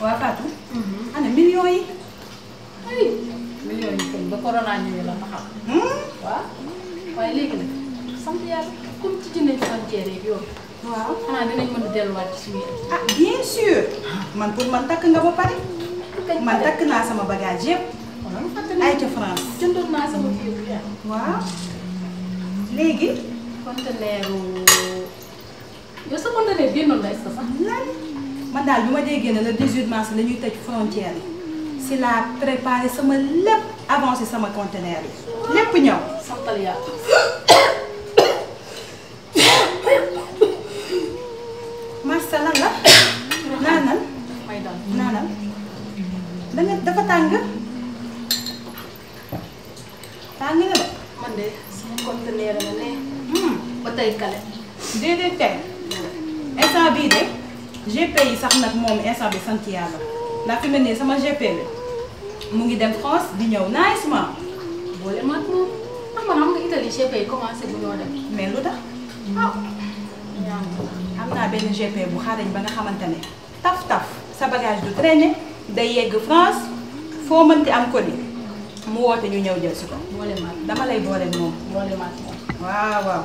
waa Fatou. ana millions yi. ay millions yi kon ba corona ñëwee la ma xam. waaw waaye léegi nag sant yàlla comme ci jëndee frontière yeeg yooyu. waaw xanaa dinañ mën a delluwaat ci suñu ah bien sûr man pour man takk nga ba pare man takk naa sama bagage yëpp ay ca France jëndoon naa sama biir bu yàgg waaw léegi conteneur yow sa conteneur génnoon na est-ce que sax lan man daal bi ma déggee ne le 18 mars la ñuy tëj frontière yi si la préparé sama lépp avancé sama conteneur yi lépp ñëw santal yàlla Marsa lan la naanal may dal naanal da nga dafa tàng tàng na la man de sama conteneur la ne ba tey kale déedéet tey instant bii de GP yi sax nag moom instant bi sant yàlla ndax fi mu ne nii sama GP bi mu ngi dem France di ñëw nicement boole ma ak moom ah man xam nga Italie GP yi commencé bu ñoo dem mais lu tax ah am naa benn GP bu xarañ ba nga xamante ne taf taf sa bagage du traîner day yegg France foo mënti am ko ni mu woote ñu ñëw jël si ko boole ma ak dama lay boole moom boole ma ak moom waaw waaw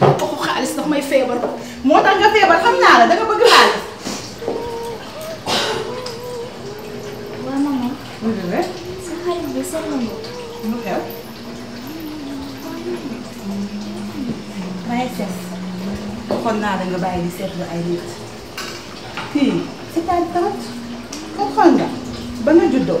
waxu xaalis daf may feebar moo tax nga feebar xam naa la danga bëgg xaalis. waaw maman. mu ngi lay. sa xarit bi seen la moom. mu xew. bàyyi seet. waxoon naa la nga bàyyi di seetlu ay nit. fii c'est à dire comprendre nga ba nga juddoo.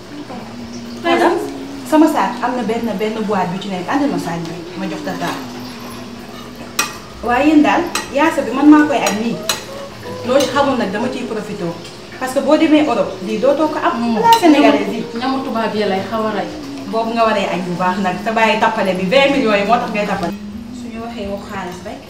madame sama saak am na benn benn boîte bu ci nekk ànd na saak bi ma jox tata waaye yéen daal yaasa bi man maa koy ak nii loo ci xamul nag dama ciy profité parce que boo demee Europe lii dootoo ko am. la Sénégalais bi ñamu tubaab yi lay xaw a rey. boobu nga waree añ bu baax nag te bàyyi tappale bi 20 millions yi moo tax ngay tappale. su ñu waxee wax xaalis rek.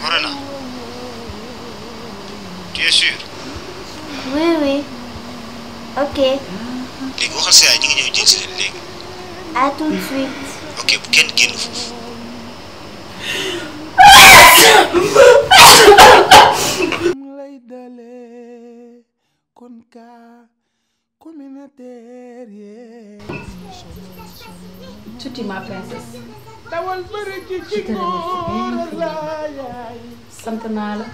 Corona. Tu es sûr? Oui, oui. Ok. léegi waxal sa yaay ñu ngi ñëw jël si leen léegi. À tout de suite. ok bu kenn génn foofu. lay dalee kon kaa communautaire yee. tuuti ma princesse. tawal bëri ci ci góor laa yaay. sant naa la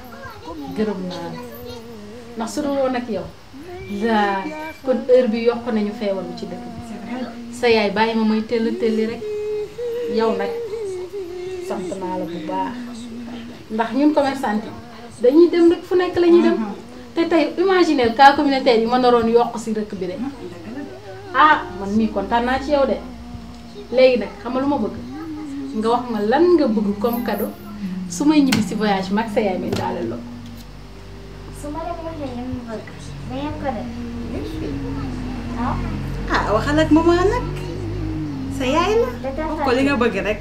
gërëm naa la ndax su dul woon ak yow. laa kon heure bi yokk nañu feewal ci dëkk bi. sa yaay bàyyi ma may tëll tëlli rek yow nag sant naa la bu baax ndax ñun commerçant yi dañuy dem rek fu nekk la ñuy dem te tey imaginer cas communautaire yi ma naroon yokk si rëkk bi de ah man mii kontaan naa ci yow de léegi nag xam nga lu ma bëgg nga wax ma lan nga bëgg comme cadeau su may ñibbi si voyage mag sa yaay mi daale la ko su ma leen waxee li mu bëgg da ngeen ko def ah ah waxal ak maman nag sa yaay la da tax wax ko li nga bëgg rek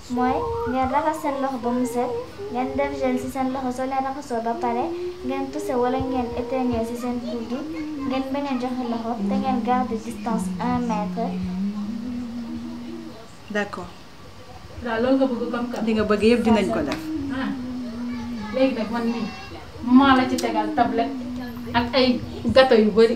mooy ngeen raxas seen loxo ba mu set ngeen def gel ci seen loxo soo leen raxasoo ba pare ngeen tuse wala ngeen éternuer ci seen kuddu ngeen bañ a joxe loxo te ngeen garder distance un mètre. d'accord. waaw loolu nga bëgg comme que. li nga bëgg yëpp dinañ ko def. Ah. léegi nag man mii maa la ci tegal tablette ak ay gâteau yu bari